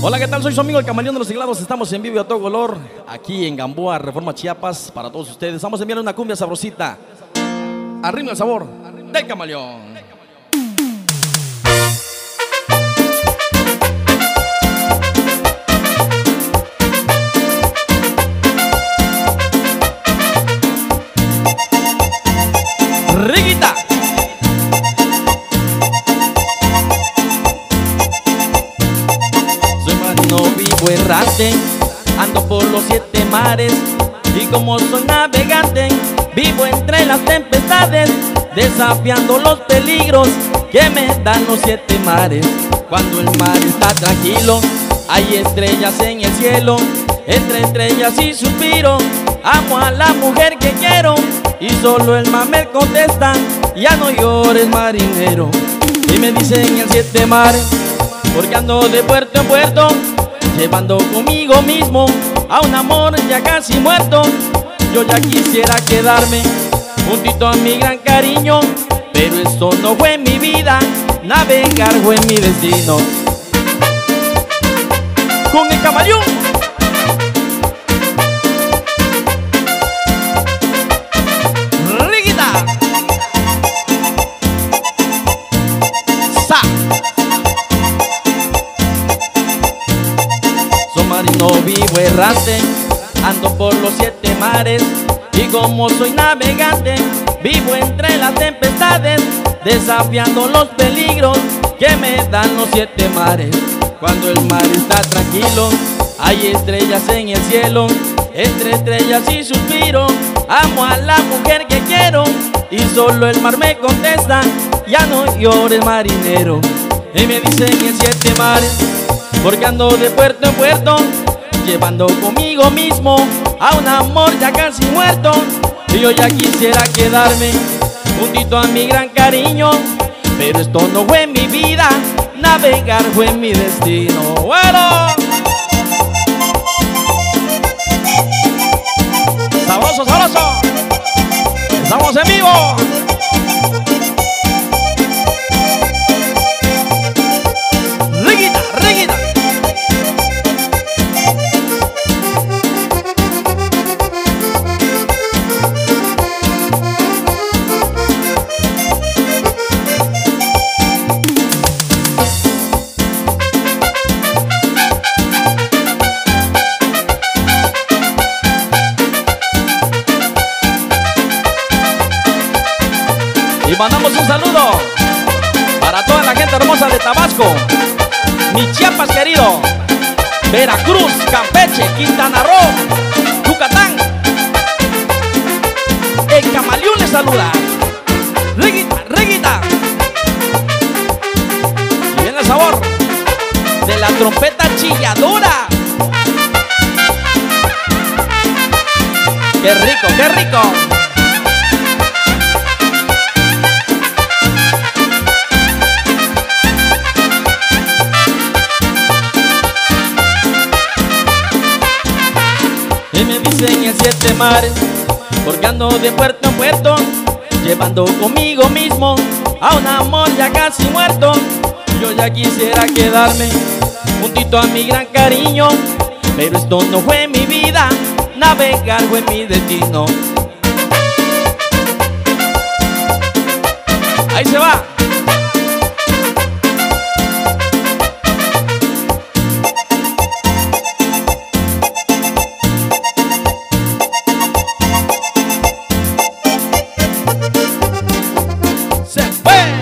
Hola, ¿qué tal? Soy su amigo el Camaleón de los Siglados. Estamos en vivo a todo color aquí en Gamboa, Reforma Chiapas, para todos ustedes. Vamos a enviar una cumbia sabrosita. Arriba el sabor del Camaleón. Marino vivo errante, ando por los siete mares y como soy navegante, vivo entre las tempestades, desafiando los peligros que me dan los siete mares. Cuando el mar está tranquilo, hay estrellas en el cielo, entre estrellas y suspiro, amo a la mujer que quiero y solo el mar me contesta, ya no llores marinero. Y me dicen el siete mares, porque ando de puerto en puerto, llevando conmigo mismo a un amor ya casi muerto. Yo ya quisiera quedarme juntito a mi gran cariño, pero esto no fue mi vida, navegar fue mi destino. Con el camaleón. Vivo errante, ando por los siete mares y como soy navegante, vivo entre las tempestades, desafiando los peligros que me dan los siete mares. Cuando el mar está tranquilo, hay estrellas en el cielo, entre estrellas y suspiro, amo a la mujer que quiero y solo el mar me contesta, ya no llores marinero. Y me dicen en siete mares, porque ando de puerto en puerto, llevando conmigo mismo a un amor ya casi muerto. Y yo ya quisiera quedarme juntito a mi gran cariño, pero esto no fue mi vida, navegar fue mi destino. Bueno, Y mandamos un saludo para toda la gente hermosa de Tabasco, mi Chiapas querido, Veracruz, Campeche, Quintana Roo, Yucatán. El camaleón le saluda. Riguita, riguita. Y viene el sabor de la trompeta chilladora. Qué rico, qué rico. Dicen en siete mares, porque ando de puerto en puerto, llevando conmigo mismo a un amor ya casi muerto. Yo ya quisiera quedarme juntito a mi gran cariño, pero esto no fue mi vida, navegar fue mi destino. se fue.